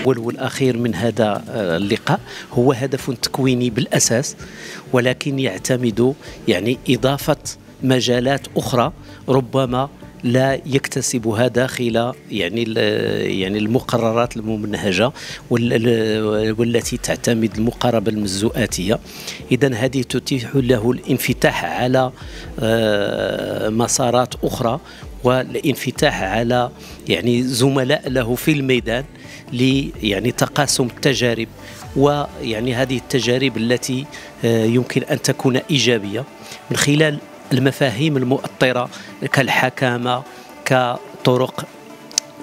الأول والأخير من هذا اللقاء هو هدف تكويني بالأساس ولكن يعتمد يعني إضافة مجالات أخرى ربما لا يكتسبها داخل يعني يعني المقررات الممنهجة والتي تعتمد المقاربة المزوئاتيه اذا هذه تتيح له الانفتاح على آه، مسارات أخرى والانفتاح على يعني زملاء له في الميدان ل يعني تقاسم التجارب ويعني هذه التجارب التي آه، يمكن أن تكون إيجابية من خلال المفاهيم المؤطرة كالحكامة كطرق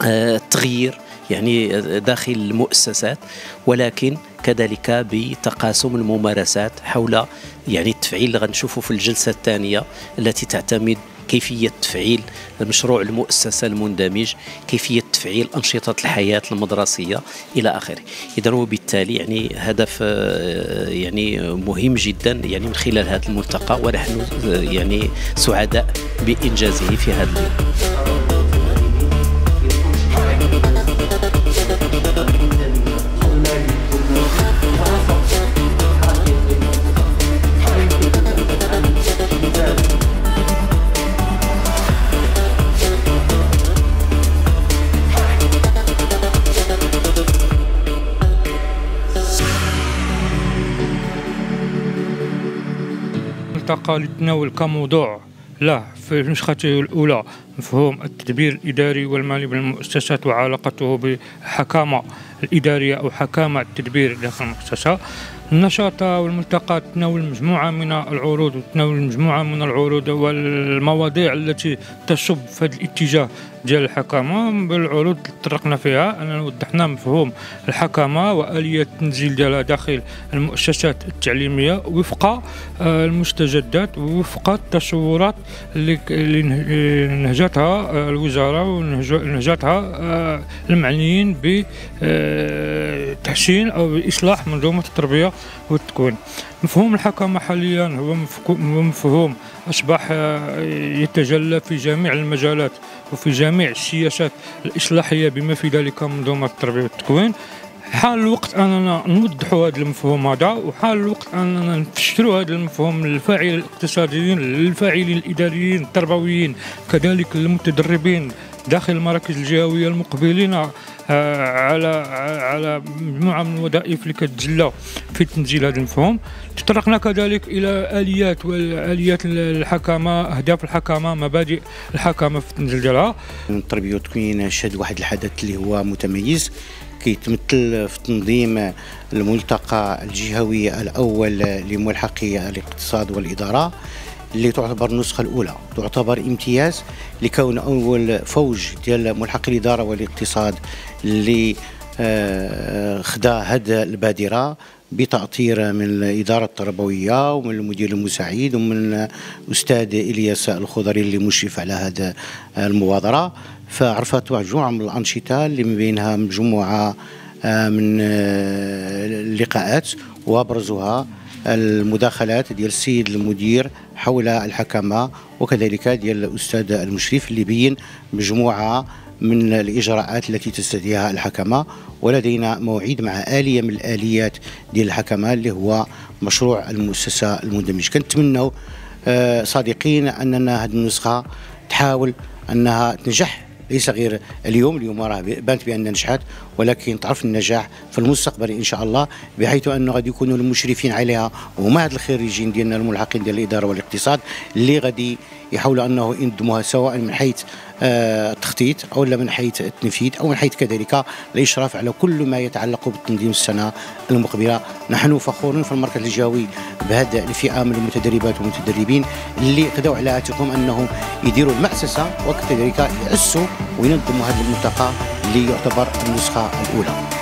التغيير آه، يعني داخل المؤسسات ولكن كذلك بتقاسم الممارسات حول يعني التفعيل اللي غنشوفه في الجلسة الثانية التي تعتمد كيفية تفعيل مشروع المؤسسة المندمج كيفية تفعيل أنشطة الحياة المدرسية إلى آخره. إذا وبالتالي يعني هدف آه، يعني مهم جدا يعني من خلال هذا الملتقى ونحن آه، يعني سعداء بإنجازه في هذا اليوم. الملتقى لتناول كموضوع له في نسخته الأولى. مفهوم. التدبير الإداري والمالي بالمؤسسات وعلاقته بالحكامة الإدارية أو حكامة التدبير داخل المؤسسة. النشاط والملتقى تناول مجموعة من العروض وتناول مجموعة من العروض والمواضيع التي تصب في هذا الاتجاه ديال الحكامة بالعروض اللي تطرقنا فيها أننا وضحنا مفهوم الحكامة وآلية التنزيل ديالها داخل المؤسسات التعليمية. وفق آه، المستجدات وفق التصورات اللي نهجتها آه، الوزارة ونهجتها آه، المعنيين بتحسين أو إصلاح منظومة التربية والتكوين. مفهوم الحكامة حاليا هو مفهوم أصبح يتجلى في جميع المجالات وفي جميع السياسات الإصلاحية بما في ذلك منظومة التربية والتكوين. حال الوقت أننا نوضحوا هذا المفهوم هذا وحال الوقت أننا نفسروا هذا المفهوم للفاعلين الاقتصاديين للفاعلين الإداريين التربويين كذلك للمتدربين داخل المراكز الجهوية المقبلين آه، على على مجموعة من الوظائف اللي كتجلى في تنزيل هذا المفهوم. تطرقنا كذلك إلى آليات والآليات الحكامة أهداف الحكامة مبادئ الحكامة في التنزيل ديالها. التربيه والتكوين شهد واحد الحدث اللي هو متميز. كيتمثل في تنظيم الملتقى الجهوي الأول لملحقي الاقتصاد والإدارة اللي تعتبر النسخة الأولى. تعتبر امتياز لكون أول فوج ديال ملحقي الإدارة والاقتصاد اللي آه، خدا هاد البادرة بتأطير من الإدارة التربوية ومن المدير المساعد ومن الأستاذ إلياس الخضري اللي مشرف على هذا المبادرة. فعرفت مجموعة من الأنشطة اللي من بينها مجموعة آه، من آه، اللقاءات وأبرزها المداخلات ديال السيد المدير حول الحكمة وكذلك ديال الأستاذ المشرف اللي بين مجموعة من الإجراءات التي تستدعيها الحكمة ولدينا موعد مع آلية من الآليات ديال الحكمة اللي هو مشروع المؤسسة المندمج. كنتمنوا آه، صادقين أننا هذه النسخة تحاول أنها تنجح. ليس غير اليوم اليوم راه بانت بأن نجحت ولكن تعرف النجاح في المستقبل إن شاء الله بحيث انه غادي يكونوا المشرفين عليها. هما هاد الخريجين ديالنا الملحقين ديال الإدارة والاقتصاد اللي غادي يحاولوا أنه ينظموها سواء من حيث آه، التخطيط أو من حيث التنفيذ أو من حيث كذلك الإشراف على كل ما يتعلق بالتنظيم السنة المقبلة. نحن فخورون في المركز الجهوي بهذا الفئة من المتدربات والمتدربين اللي خدوا على عاتقهم انهم يديروا المؤسسه وكذلك يأسوا وينظموا هذا الملتقى اللي يعتبر النسخة الأولى.